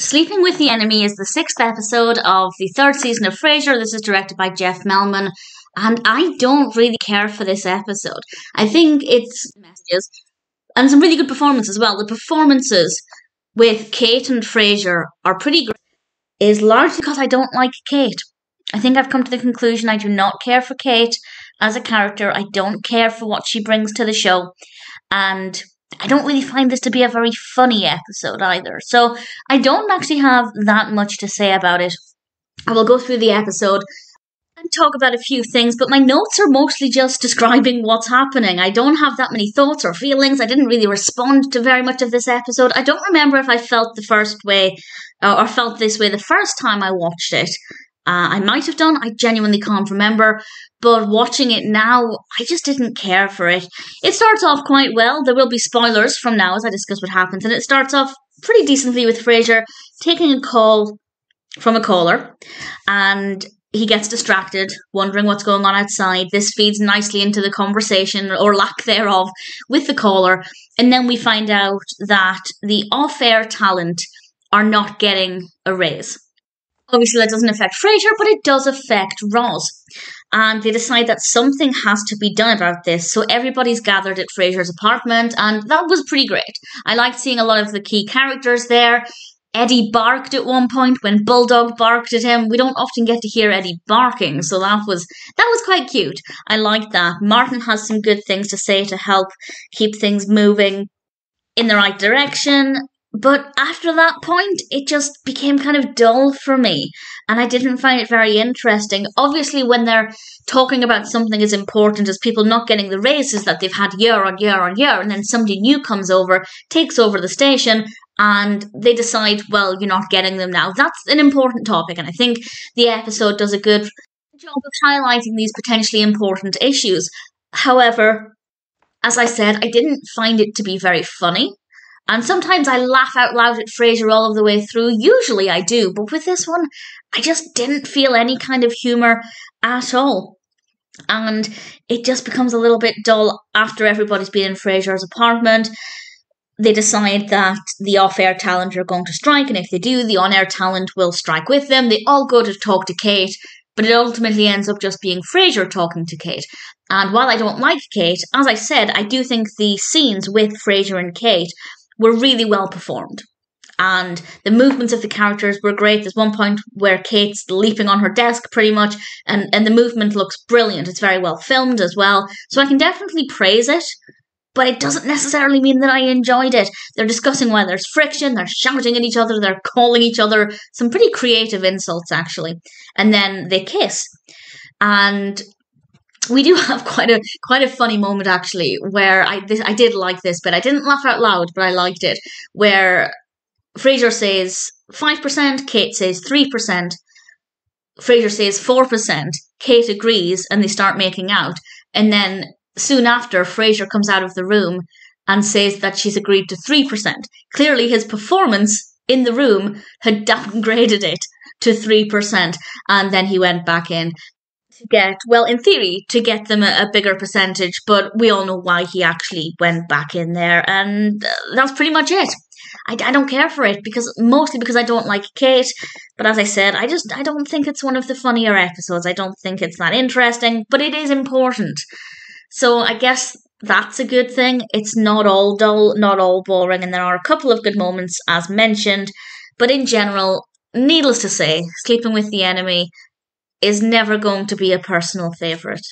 Sleeping with the Enemy is the sixth episode of the third season of Frasier. This is directed by Jeff Melman, and I don't really care for this episode. I think it's messages and some really good performances as well. The performances with Kate and Frasier are pretty great. Is largely because I don't like Kate. I think I've come to the conclusion I do not care for Kate as a character. I don't care for what she brings to the show, and I don't really find this to be a very funny episode either. So I don't actually have that much to say about it. I will go through the episode and talk about a few things, but my notes are mostly just describing what's happening. I don't have that many thoughts or feelings. I didn't really respond to very much of this episode. I don't remember if I felt the first way uh, or felt this way the first time I watched it. Uh, I might have done, I genuinely can't remember, but watching it now, I just didn't care for it. It starts off quite well. There will be spoilers from now as I discuss what happens, and it starts off pretty decently with Frasier taking a call from a caller, and he gets distracted, wondering what's going on outside. This feeds nicely into the conversation, or lack thereof, with the caller, and then we find out that the off air talent are not getting a raise. Obviously, that doesn't affect Frasier, but it does affect Roz. And they decide that something has to be done about this. So everybody's gathered at Frasier's apartment, and that was pretty great. I liked seeing a lot of the key characters there. Eddie barked at one point when Bulldog barked at him. We don't often get to hear Eddie barking, so that was that was quite cute. I liked that. Martin has some good things to say to help keep things moving in the right direction. But after that point, it just became kind of dull for me, and I didn't find it very interesting. Obviously, when they're talking about something as important as people not getting the raises that they've had year on year on year, and then somebody new comes over, takes over the station, and they decide, well, you're not getting them now. That's an important topic, and I think the episode does a good job of highlighting these potentially important issues. However, as I said, I didn't find it to be very funny. And sometimes I laugh out loud at Frasier all of the way through. Usually I do, but with this one, I just didn't feel any kind of humour at all. And it just becomes a little bit dull after everybody's been in Frasier's apartment. They decide that the off air talent are going to strike, and if they do, the on air talent will strike with them. They all go to talk to Kate, but it ultimately ends up just being Frasier talking to Kate. And while I don't like Kate, as I said, I do think the scenes with Frasier and Kate were really well performed. And the movements of the characters were great. There's one point where Kate's leaping on her desk pretty much, and, and the movement looks brilliant. It's very well filmed as well. So I can definitely praise it, but it doesn't necessarily mean that I enjoyed it. They're discussing why there's friction, they're shouting at each other, they're calling each other some pretty creative insults, actually. And then they kiss. And we do have quite a quite a funny moment actually where I this, I did like this but I didn't laugh out loud but I liked it where Frasier says five percent, Kate says three percent, Frasier says four percent, Kate agrees and they start making out and then soon after Frasier comes out of the room and says that she's agreed to three percent. Clearly his performance in the room had downgraded it to 3%. And then he went back in to get, well, in theory, to get them a, a, bigger percentage, but we all know why he actually went back in there, and uh, that's pretty much it. I, I don't care for it because mostly because I don't like Kate, but as I said, I just I don't think it's one of the funnier episodes. I don't think it's that interesting, but it is important. So I guess that's a good thing. It's not all dull, not all boring, and there are a couple of good moments as mentioned, but in general, needless to say, sleeping with the enemy is never going to be a personal favourite.